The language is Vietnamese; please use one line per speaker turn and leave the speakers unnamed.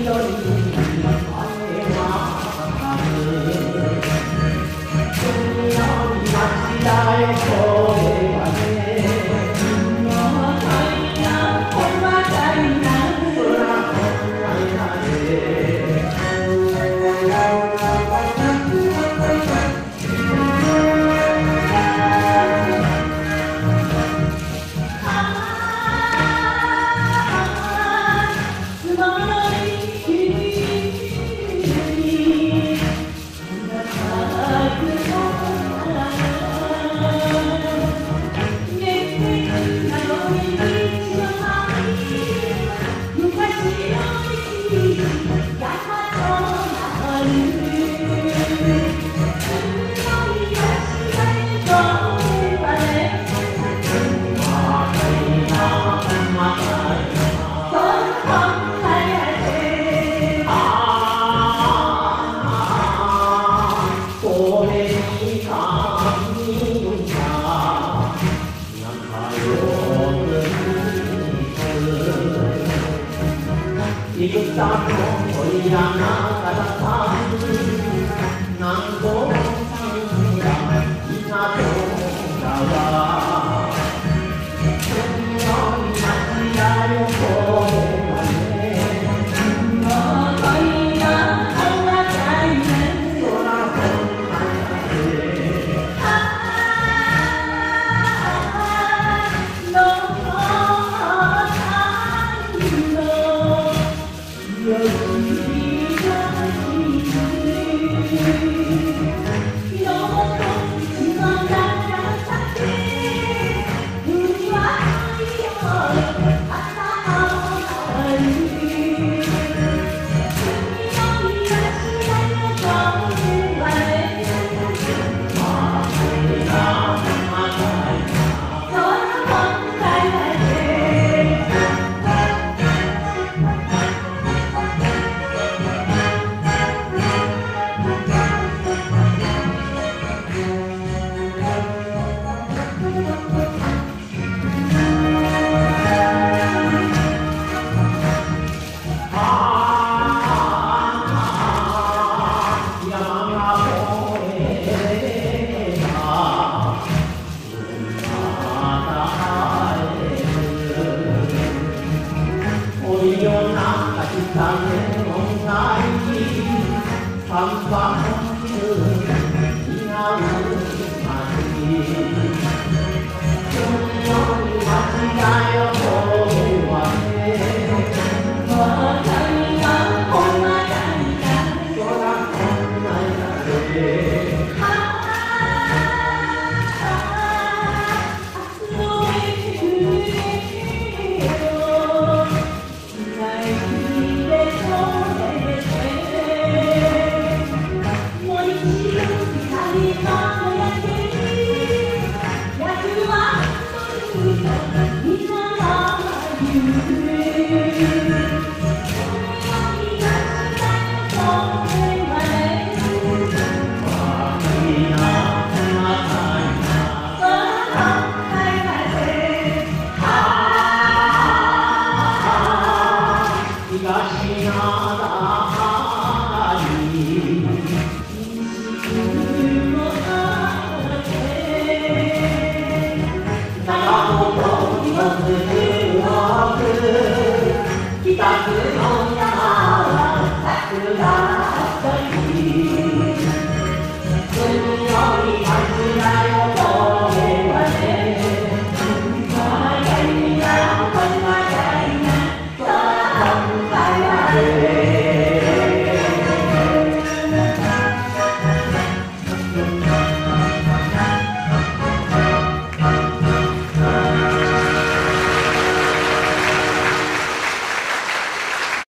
Lord, 南国山稲穂川 thằng hồn sai chi thầm phàm không chưa chỉ hao mà chi chung nhau thì
Maria.
Thank you.